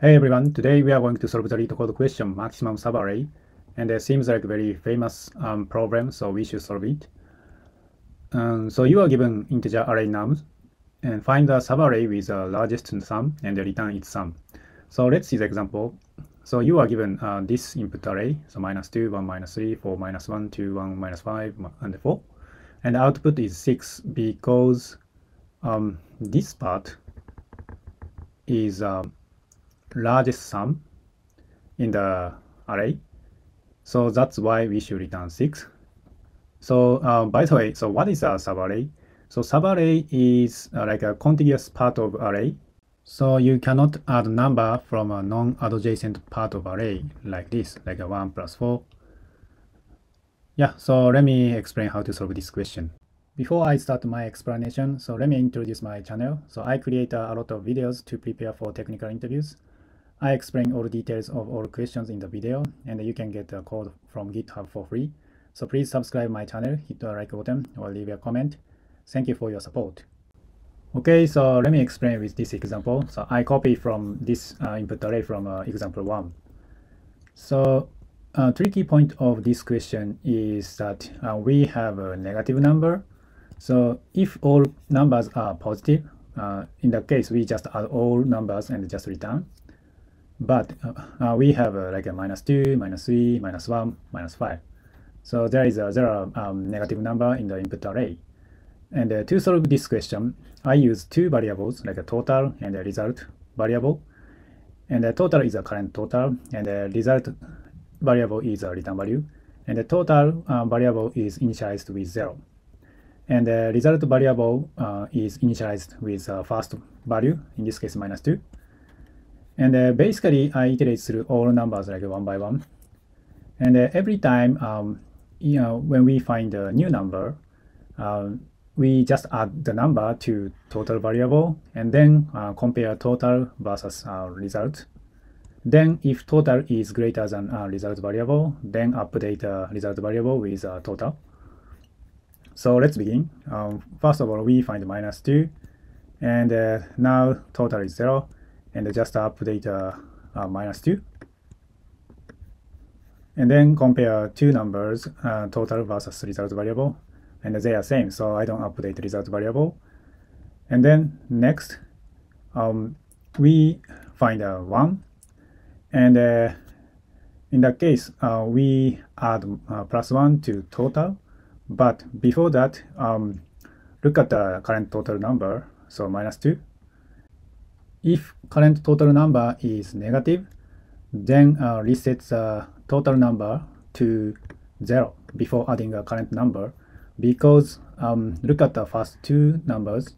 Hey everyone, today we are going to solve the LeetCode question maximum subarray and it seems like a very famous um, problem so we should solve it. Um, so you are given integer array nums and find the subarray with the largest sum and return its sum. So let's see the example. So you are given uh, this input array, so minus 2, 1, minus 3, 4, minus 1, 2, 1, minus 5, and 4. And the output is 6 because um, this part is um, largest sum in the array. So that's why we should return 6. So uh, by the way, so what is a subarray? So subarray is uh, like a contiguous part of array. So you cannot add number from a non-adjacent part of array like this, like a 1 plus 4. Yeah, so let me explain how to solve this question. Before I start my explanation, so let me introduce my channel. So I create a lot of videos to prepare for technical interviews. I explain all the details of all questions in the video and you can get the code from GitHub for free. So please subscribe my channel, hit the like button or leave a comment. Thank you for your support. Okay, so let me explain with this example. So I copy from this uh, input array from uh, example 1. So a uh, tricky point of this question is that uh, we have a negative number. So if all numbers are positive, uh, in that case we just add all numbers and just return but uh, uh, we have uh, like a minus 2, minus 3, minus 1, minus 5. So there is a zero um, negative number in the input array. And uh, to solve this question, I use two variables like a total and a result variable. And the total is a current total, and the result variable is a return value. And the total uh, variable is initialized with 0. And the result variable uh, is initialized with a first value, in this case minus 2. And uh, basically, I iterate through all numbers like one by one. And uh, every time, um, you know, when we find a new number, um, we just add the number to total variable and then uh, compare total versus uh, result. Then if total is greater than uh, result variable, then update the result variable with total. So let's begin. Um, first of all, we find minus 2 and now total is 0 and just update uh, uh, minus 2 and then compare two numbers uh, total versus result variable and they are same so I don't update result variable. And then next um, we find a 1 and uh, in that case uh, we add uh, plus 1 to total. But before that um, look at the current total number so minus 2 if current total number is negative, then uh, reset the total number to 0 before adding a current number because um, look at the first two numbers.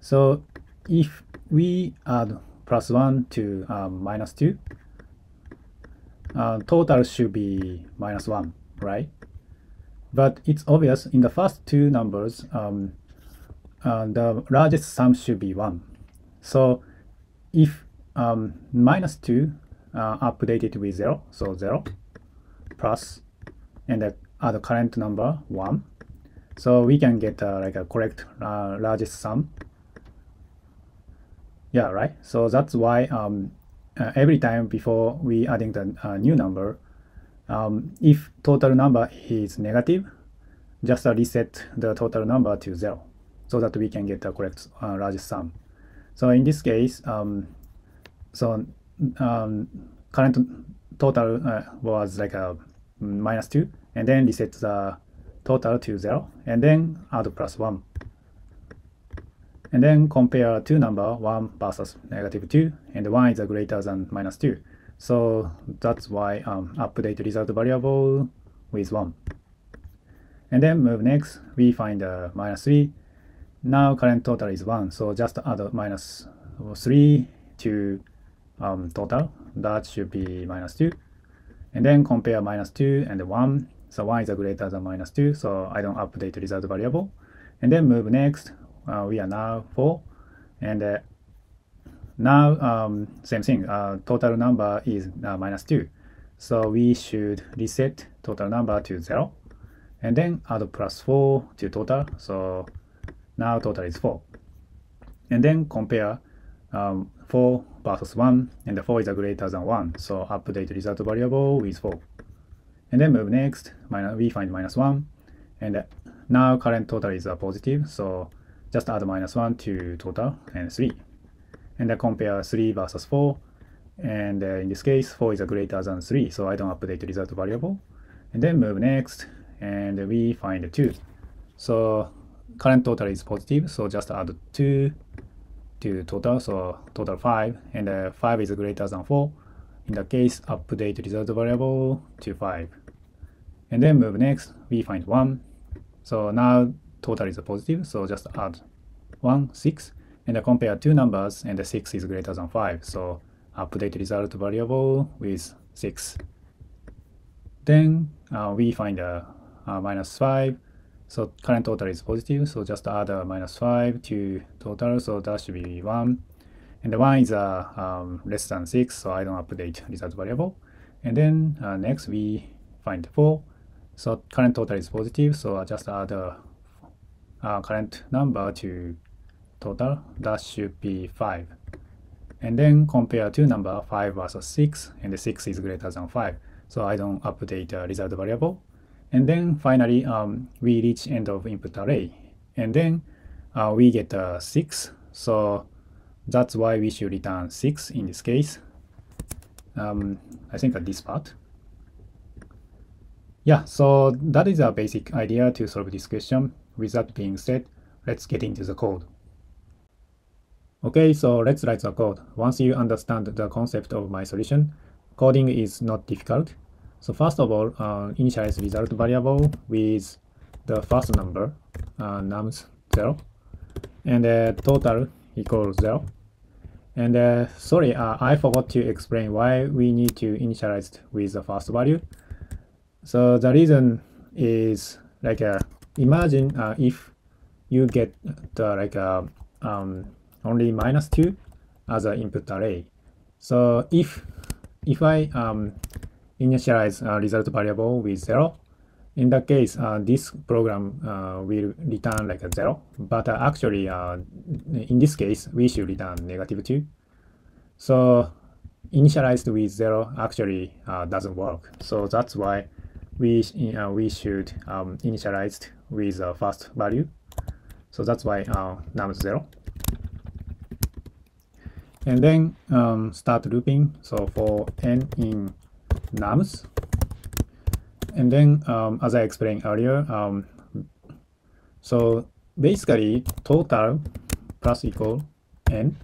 So if we add plus 1 to um, minus 2, uh, total should be minus 1, right? But it's obvious in the first two numbers, um, uh, the largest sum should be 1. So if um, minus 2 uh, updated with 0, so 0 plus and the other current number 1. So we can get uh, like a correct uh, largest sum. Yeah, right. So that's why um, uh, every time before we adding the uh, new number, um, if total number is negative, just reset the total number to 0 so that we can get the correct uh, largest sum. So in this case, um, so um, current total uh, was like a minus 2, and then reset the total to 0, and then add plus 1. And then compare two number, 1 versus negative 2, and 1 is greater than minus 2. So that's why um, update result variable with 1. And then move next, we find uh, minus 3, now current total is 1, so just add minus 3 to um, total. That should be minus 2. And then compare minus 2 and 1. So 1 is greater than minus 2, so I don't update result variable. And then move next. Uh, we are now 4. And uh, now, um, same thing. Uh, total number is uh, minus 2. So we should reset total number to 0. And then add plus 4 to total. So now total is 4. And then compare um, 4 versus 1, and the 4 is greater than 1, so update result variable with 4. And then move next, minus, we find minus 1, and now current total is a positive, so just add minus 1 to total and 3. And then compare 3 versus 4, and uh, in this case 4 is greater than 3, so I don't update result variable. And then move next, and we find 2. So current total is positive, so just add 2 to total, so total 5, and uh, 5 is greater than 4. In the case, update result variable to 5. And then move next, we find 1. So now total is positive, so just add 1, 6, and compare two numbers, and the 6 is greater than 5. So update result variable with 6. Then uh, we find a, a minus 5, so current total is positive, so just add a minus 5 to total, so that should be 1. And the 1 is uh, um, less than 6, so I don't update result variable. And then uh, next we find 4. So current total is positive, so I just add a, a current number to total, that should be 5. And then compare two number 5 versus 6, and the 6 is greater than 5. So I don't update the result variable. And then finally, um, we reach end of input array. And then uh, we get a 6. So that's why we should return 6 in this case. Um, I think at this part. Yeah, so that is a basic idea to solve this question. With that being said, let's get into the code. Okay, so let's write the code. Once you understand the concept of my solution, coding is not difficult. So first of all, uh, initialize result variable with the first number, uh, nums 0, and uh, total equals 0. And uh, sorry, uh, I forgot to explain why we need to initialize with the first value. So the reason is like uh, imagine uh, if you get the like uh, um, only minus 2 as an input array. So if if I um, initialize a result variable with 0. In that case, uh, this program uh, will return like a 0, but uh, actually, uh, in this case, we should return negative 2. So initialized with 0 actually uh, doesn't work. So that's why we, uh, we should um, initialize with a first value. So that's why uh, num 0. And then um, start looping. So for n in nums. And then, um, as I explained earlier, um, so basically total plus equal n.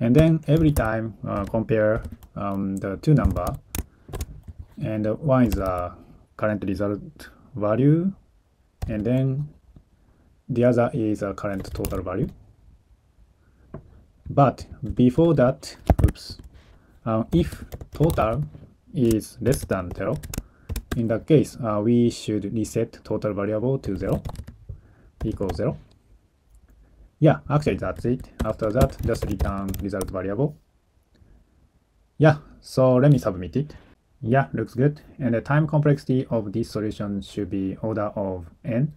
And then every time uh, compare um, the two number. And one is a current result value. And then the other is a current total value. But before that, oops, uh, if total is less than 0. In that case, uh, we should reset total variable to 0 equals 0. Yeah, actually that's it. After that, just return result variable. Yeah, so let me submit it. Yeah, looks good. And the time complexity of this solution should be order of n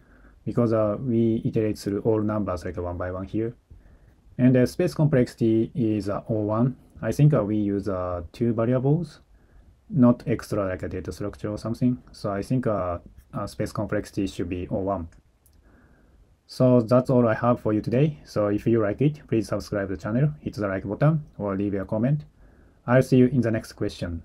because uh, we iterate through all numbers like one by one here. And the space complexity is uh, O1. I think uh, we use uh, two variables not extra like a data structure or something. So I think uh, uh, space complexity should be O1. So that's all I have for you today. So if you like it, please subscribe the channel, hit the like button, or leave a comment. I'll see you in the next question.